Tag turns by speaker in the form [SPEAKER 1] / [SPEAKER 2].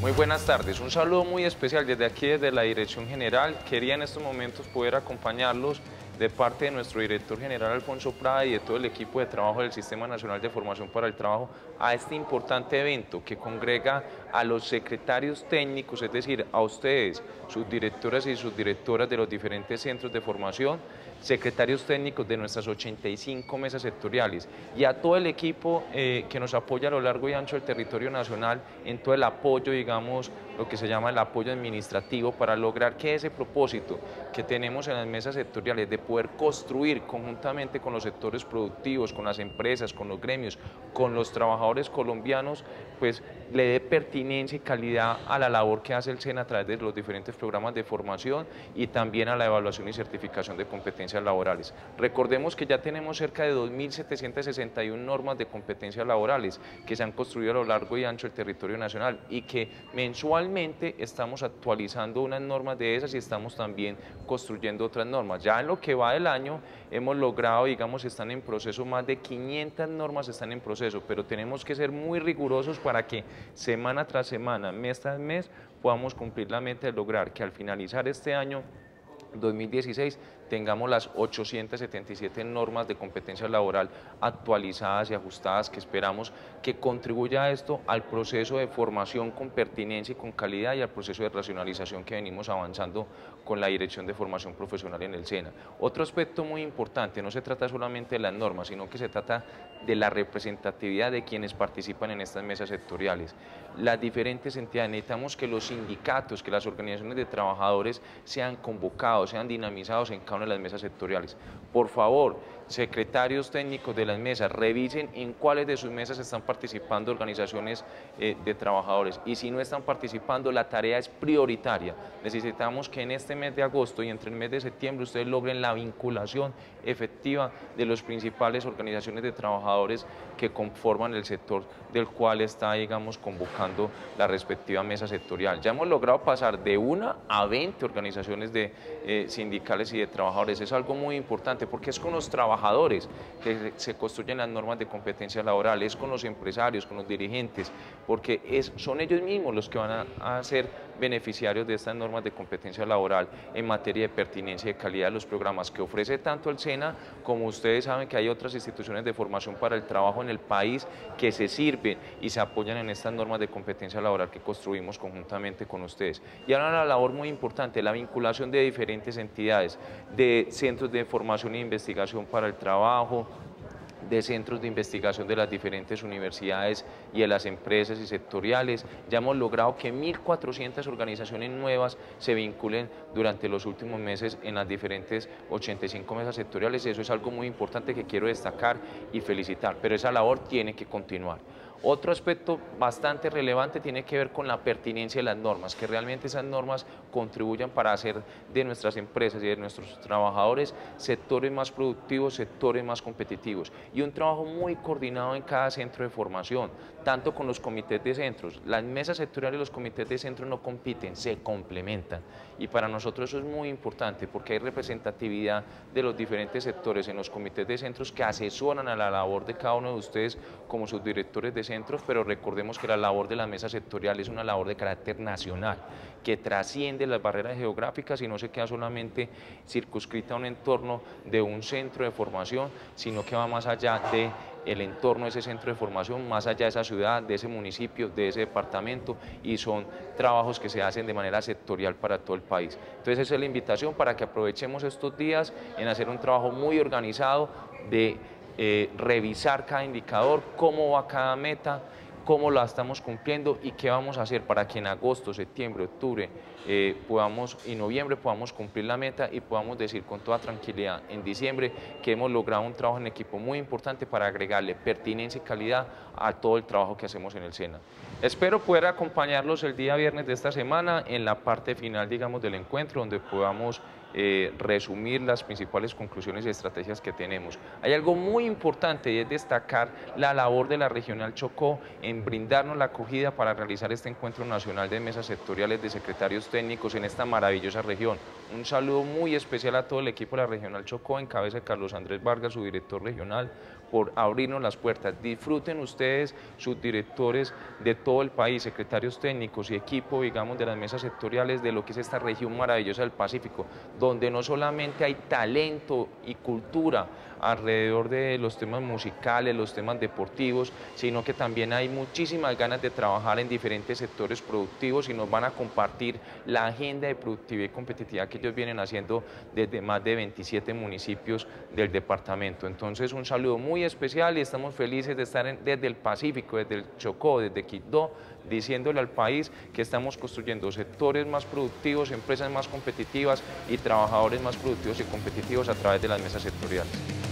[SPEAKER 1] Muy buenas tardes, un saludo muy especial desde aquí, desde la Dirección General. Quería en estos momentos poder acompañarlos de parte de nuestro director general Alfonso Prada y de todo el equipo de trabajo del Sistema Nacional de Formación para el Trabajo a este importante evento que congrega a los secretarios técnicos, es decir, a ustedes, sus directoras y sus directoras de los diferentes centros de formación, secretarios técnicos de nuestras 85 mesas sectoriales y a todo el equipo eh, que nos apoya a lo largo y ancho del territorio nacional en todo el apoyo, digamos, lo que se llama el apoyo administrativo para lograr que ese propósito que tenemos en las mesas sectoriales de poder construir conjuntamente con los sectores productivos, con las empresas, con los gremios, con los trabajadores colombianos, pues le dé pertinencia y calidad a la labor que hace el SENA a través de los diferentes programas de formación y también a la evaluación y certificación de competencias laborales. Recordemos que ya tenemos cerca de 2.761 normas de competencias laborales que se han construido a lo largo y ancho del territorio nacional y que mensualmente estamos actualizando unas normas de esas y estamos también construyendo otras normas. Ya en lo que va del año hemos logrado, digamos, están en proceso más de 500 normas están en proceso, pero tenemos que ser muy rigurosos para que semana tras semana, mes tras mes, podamos cumplir la meta de lograr que al finalizar este año 2016 tengamos las 877 normas de competencia laboral actualizadas y ajustadas que esperamos que contribuya a esto al proceso de formación con pertinencia y con calidad y al proceso de racionalización que venimos avanzando con la Dirección de Formación Profesional en el SENA. Otro aspecto muy importante, no se trata solamente de las normas, sino que se trata de la representatividad de quienes participan en estas mesas sectoriales. Las diferentes entidades, necesitamos que los sindicatos, que las organizaciones de trabajadores sean convocados, sean dinamizados en cada de las mesas sectoriales. Por favor, secretarios técnicos de las mesas, revisen en cuáles de sus mesas están participando organizaciones eh, de trabajadores y si no están participando, la tarea es prioritaria. Necesitamos que en este mes de agosto y entre el mes de septiembre ustedes logren la vinculación efectiva de las principales organizaciones de trabajadores que conforman el sector del cual está, digamos, convocando la respectiva mesa sectorial. Ya hemos logrado pasar de una a 20 organizaciones de, eh, sindicales y de trabajadores. Es algo muy importante porque es con los trabajadores trabajadores que se construyen las normas de competencia laboral, es con los empresarios, con los dirigentes, porque son ellos mismos los que van a, a ser beneficiarios de estas normas de competencia laboral en materia de pertinencia y calidad de los programas que ofrece tanto el SENA como ustedes saben que hay otras instituciones de formación para el trabajo en el país que se sirven y se apoyan en estas normas de competencia laboral que construimos conjuntamente con ustedes. Y ahora la labor muy importante, la vinculación de diferentes entidades, de centros de formación e investigación para trabajo, de centros de investigación de las diferentes universidades y de las empresas y sectoriales. Ya hemos logrado que 1.400 organizaciones nuevas se vinculen durante los últimos meses en las diferentes 85 mesas sectoriales. Eso es algo muy importante que quiero destacar y felicitar, pero esa labor tiene que continuar. Otro aspecto bastante relevante tiene que ver con la pertinencia de las normas, que realmente esas normas contribuyan para hacer de nuestras empresas y de nuestros trabajadores sectores más productivos, sectores más competitivos y un trabajo muy coordinado en cada centro de formación, tanto con los comités de centros. Las mesas sectoriales y los comités de centros no compiten, se complementan y para nosotros eso es muy importante porque hay representatividad de los diferentes sectores en los comités de centros que asesoran a la labor de cada uno de ustedes como sus directores de centros, pero recordemos que la labor de la mesa sectorial es una labor de carácter nacional, que trasciende las barreras geográficas y no se queda solamente circunscrita a un entorno de un centro de formación, sino que va más allá de el entorno de ese centro de formación, más allá de esa ciudad, de ese municipio, de ese departamento y son trabajos que se hacen de manera sectorial para todo el país. Entonces esa es la invitación para que aprovechemos estos días en hacer un trabajo muy organizado de eh, revisar cada indicador, cómo va cada meta, cómo la estamos cumpliendo y qué vamos a hacer para que en agosto, septiembre, octubre eh, y noviembre podamos cumplir la meta y podamos decir con toda tranquilidad en diciembre que hemos logrado un trabajo en equipo muy importante para agregarle pertinencia y calidad a todo el trabajo que hacemos en el SENA. Espero poder acompañarlos el día viernes de esta semana en la parte final, digamos, del encuentro, donde podamos eh, resumir las principales conclusiones y estrategias que tenemos. Hay algo muy importante y es destacar la labor de la Regional Chocó en brindarnos la acogida para realizar este encuentro nacional de mesas sectoriales de secretarios técnicos en esta maravillosa región Un saludo muy especial a todo el equipo de la Regional Chocó, en cabeza de Carlos Andrés Vargas, su director regional, por abrirnos las puertas. Disfruten ustedes, sus directores de todo el país, secretarios técnicos y equipo, digamos, de las mesas sectoriales de lo que es esta región maravillosa del Pacífico, donde no solamente hay talento y cultura alrededor de los temas musicales, los temas deportivos, sino que también hay muchísimas ganas de trabajar en diferentes sectores productivos y nos van a compartir la agenda de productividad y competitividad que ellos vienen haciendo desde más de 27 municipios del departamento. Entonces, un saludo muy especial y estamos felices de estar desde el Pacífico, desde el Chocó, desde Quito, diciéndole al país que estamos construyendo sectores más productivos, empresas más competitivas y trabajadores más productivos y competitivos a través de las mesas sectoriales.